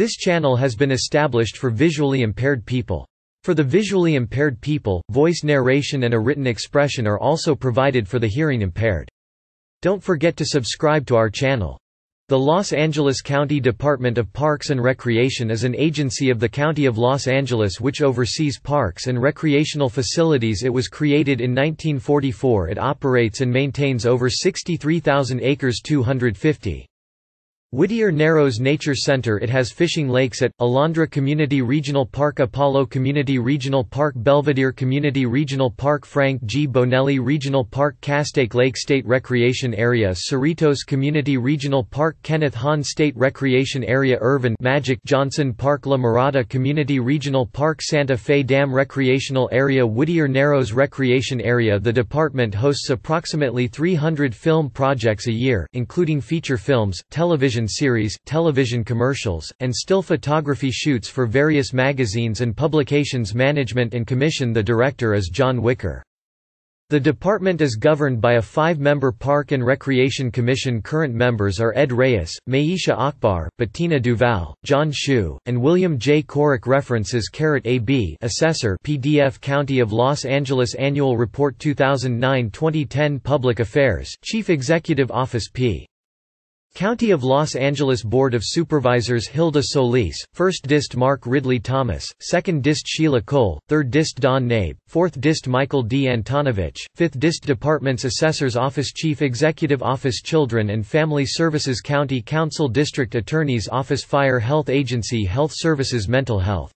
This channel has been established for visually impaired people. For the visually impaired people, voice narration and a written expression are also provided for the hearing impaired. Don't forget to subscribe to our channel. The Los Angeles County Department of Parks and Recreation is an agency of the County of Los Angeles which oversees parks and recreational facilities It was created in 1944 It operates and maintains over 63,000 acres 250. Whittier Narrows Nature Center. It has fishing lakes at, Alondra Community Regional Park Apollo Community Regional Park Belvedere Community Regional Park Frank G. Bonelli Regional Park Castaic Lake State Recreation Area Cerritos Community Regional Park Kenneth Hahn State Recreation Area Earvin Magic Johnson Park La Mirada Community Regional Park Santa Fe Dam Recreational Area. Whittier Narrows Recreation Area. The department hosts approximately 300 film projects a year, including feature films, television television series, television commercials, and still photography shoots for various magazines and publications Management and Commission The director is John Wicker. The department is governed by a five-member Park and Recreation Commission Current members are Ed Reyes, Maisha Akbar, Bettina Duval, John Shu, and William J. Korek References Carat AB Assessor PDF County of Los Angeles Annual Report 2009-2010 Public Affairs Chief Executive Office P. County of Los Angeles Board of Supervisors Hilda Solis, 1st Dist Mark Ridley Thomas, 2nd Dist Sheila Kuehl, 3rd Dist Don Knabe, 4th Dist Michael D. Antonovich, 5th Dist Departments Assessor's Office Chief Executive Office Children and Family Services County Counsel District Attorney's Office Fire Health Agency Health Services Mental Health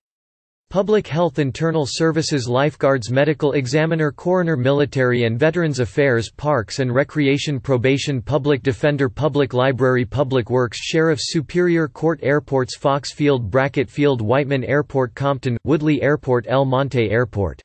Public Health Internal Services Lifeguards Medical Examiner Coroner Military and Veterans Affairs Parks and Recreation Probation Public Defender Public Library Public Works Sheriff's Superior Court Airports Fox Field Brackett Field Whiteman Airport Compton, Woodley Airport El Monte Airport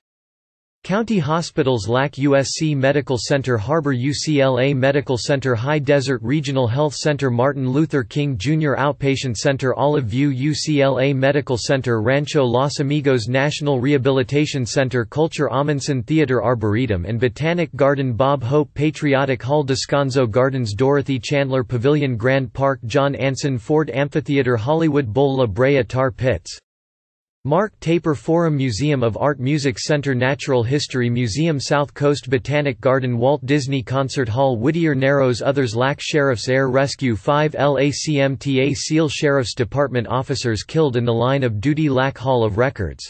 County hospitals LAC USC Medical Center Harbor UCLA Medical Center High Desert Regional Health Center Martin Luther King Jr. Outpatient Center Olive View UCLA Medical Center Rancho Los Amigos National Rehabilitation Center Culture Ahmanson Theater Arboretum and Botanic Garden Bob Hope Patriotic Hall Descanso Gardens Dorothy Chandler Pavilion Grand Park John Anson Ford Amphitheater Hollywood Bowl La Brea Tar Pits Mark Taper Forum Museum of Art Music Center Natural History Museum South Coast Botanic Garden Walt Disney Concert Hall Whittier Narrows Others lack Sheriff's Air Rescue 5 LACMTA SEAL Sheriff's Department officers killed in the line of duty lack Hall of Records